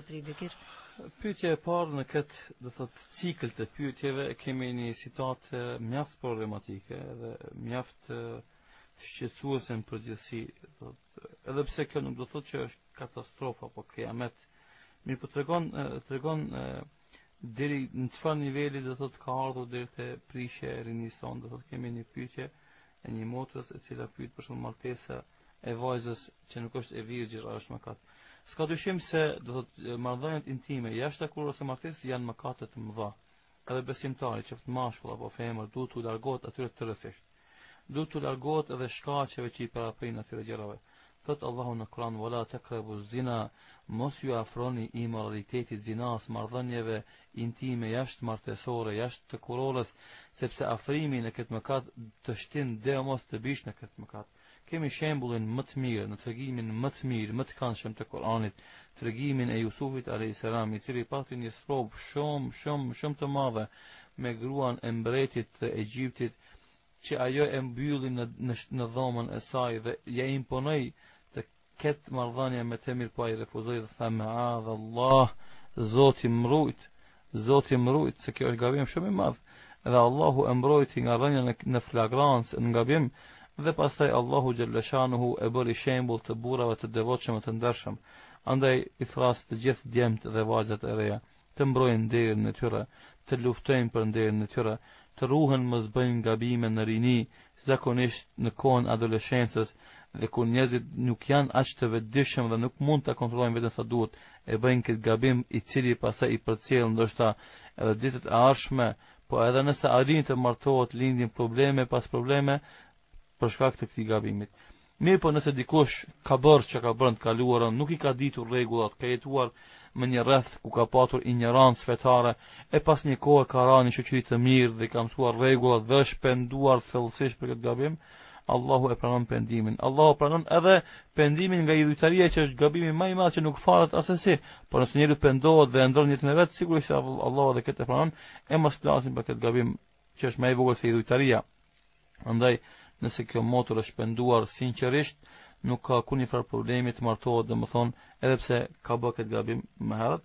Zotri Bekir. Pyetja e parë në këtë, do thotë, cikël të pyetjeve kemi një situatë mjaft problematike dhe mjaft shqetësuese në përgjithësi, do thotë, edhe pse kjo nuk do thotë që është katastrofa apo kiamet. Mirëpo tregon tregon deri në çfarë niveli do thotë ka ardhur deri te prishja e rinisë sonë, do thotë kemi një pyetje e një motre e cila pyet për shumë martesa, martesa e vajzës që nuk është e virgjër a është mëkat. S'ka dyshim se do thotë marrëdhëniet intime jashtë kurorës së martesës janë mëkate të mëdha. Edhe besimtari, qoftë mashkull apo femër, duhet t'u largohet atyre tërësisht. Duhet t'u largohet edhe shkaqeve që i paraprijnë atyre gjërave. Thotë Allahu në Kur'an: "Wala taqrabu zina", mos iu afroni imoralitetit zinas, marrëdhënieve intime jashtë martesore, jashtë të kurorës, sepse afrimi në këtë mëkat të shtin domosdo të bish në këtë mëkat. Kemi shembullin më të mirë në tregimin më të mirë, më të këndshëm të Kur'anit, tregimin e Jusufit alayhis salam, i cili pati një sprovë shumë, shumë, shumë të madhe me gruan e mbretit të Egjiptit, që ajo e mbylli në në, në dhomën e saj dhe ia imponoi të Ketë marrëdhënie me të mirëpo ai refuzoi dhe tha meadhallah, Zoti m'rujt, Zoti m'rujt, se kjo është gabim shumë i madh, dhe Allahu e mbrojti nga rënia në flagrancë në gabim, dhe pastaj Allahu xhelle shanuhu e bëri shembull të burrave të devotshëm e të ndershëm, andaj i thrras të gjithë djemtë dhe vajzat e reja. të mbrojnë nderin e tyre, të luftojnë për nderin e tyre, të ruhen mos bëjnë gabime në rini, zakonisht në kohën e adoleshencës dhe kur njerëzit nuk janë aq të vetëdijshëm dhe nuk mund ta kontrollojnë veten sa duhet, e bëjnë këtë gabim i cili pastaj i përcjell ndoshta edhe ditët e ardhshme, po edhe nëse arrin të martohet lindin probleme pas probleme për shkak të këtij gabimit. Mirëpo nëse dikush ka bërë çka ka bërë në të kaluarën, nuk i ka ditur rregullat, ka jetuar në një rreth ku ka patur injorancë fetare, e pas një kohe ka ra n'një shoqëri të mirë dhe i ka mësuar rregullat dhe është penduar thellësisht për këtë gabim, Allahu e pranon pendimin. Allahu pranon edhe pendimin nga idhujtaria që është gabimi më i madh që nuk falet asesi, por nëse njeriu pendohet dhe e ndron jetën e vet, sigurisht se Allahu edhe këtë e pranon, e mos flasim për këtë gabim që është më i vogël se idhujtaria. Andaj, nëse kjo motër është penduar sinqerisht, nuk ka kurrnjëfarë problemi të martohet domethënë, edhe pse ka bë këtë gabim më herët,